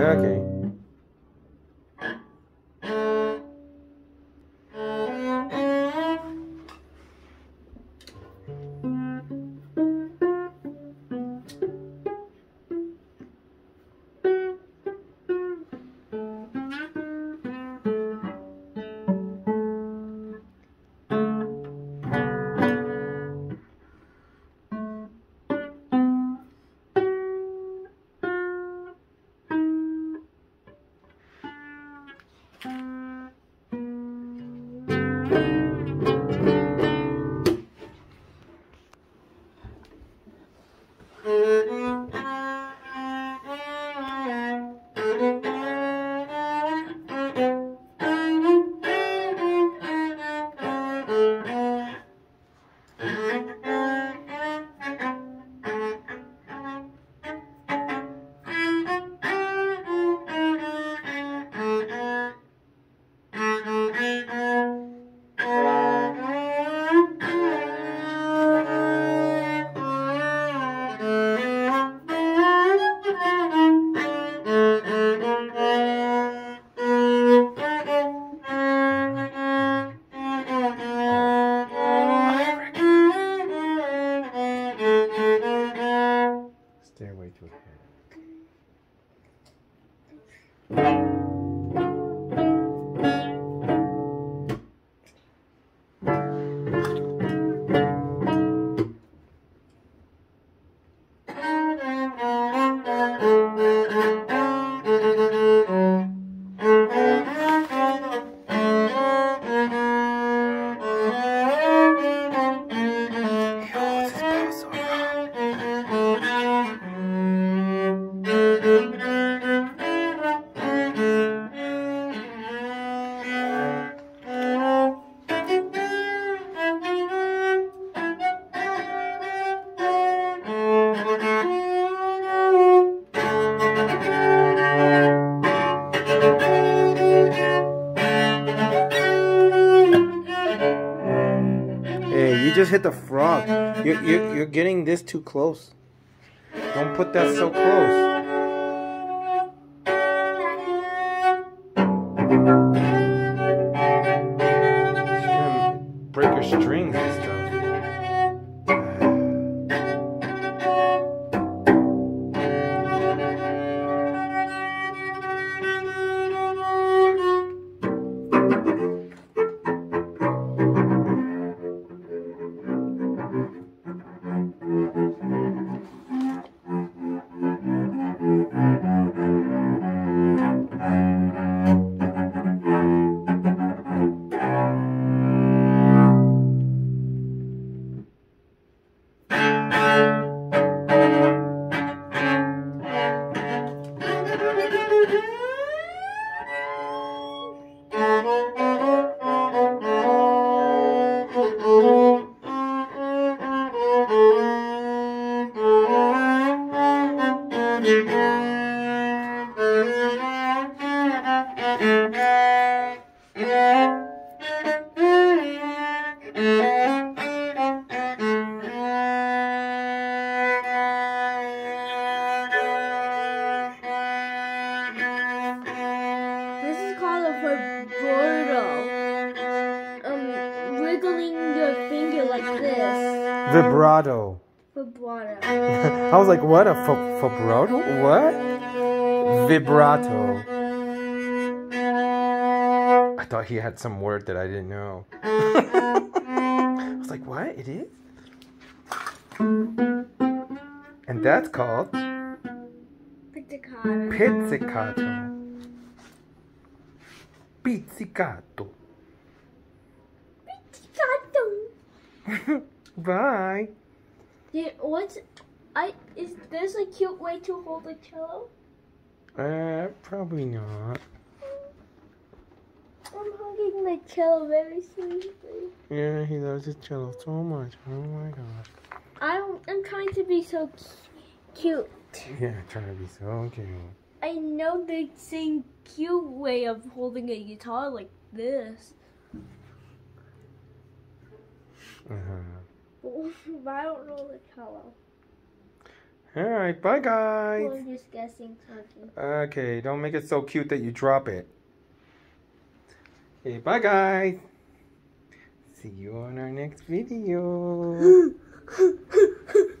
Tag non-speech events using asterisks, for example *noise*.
Okay. Stairway to a Heaven. Just hit the frog. You're, you're, you're getting this too close. Don't put that so close. Break your strings vibrato. Um, wiggling your finger like this. Vibrato. Vibrato. I was like, what? A vibrato? What? Vibrato. I thought he had some word that I didn't know. *laughs* I was like, what? It is? And that's called Pizzicato. pizzicato. Pizzicato. Pizzicato. *laughs* Bye. Yeah, what's I is this a cute way to hold a cello? Uh, probably not. I'm hugging the cello very sweetly. Yeah, he loves his cello so much. Oh my gosh. I'm I'm trying to be so cu- cute. Yeah, trying to be so cute. I know the same cute way of holding a guitar like this. Uh-huh. but I don't know the cello. All right, bye guys. We're just guessing something. Okay, don't make it so cute that you drop it. Okay, bye guys. See you on our next video. *laughs*